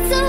it's the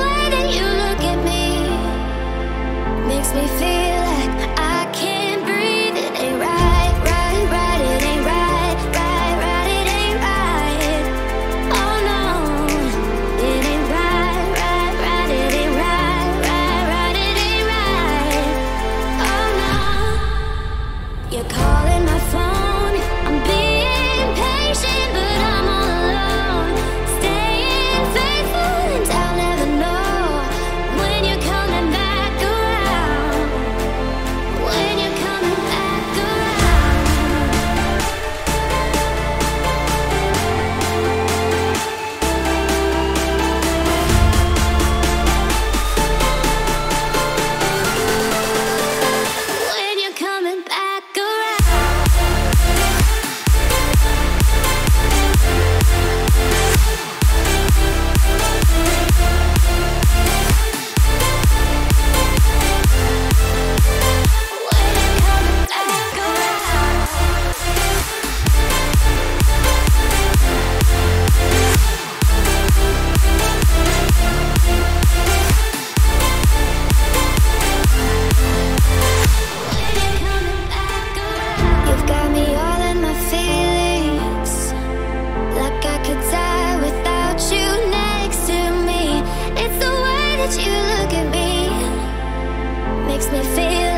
makes me feel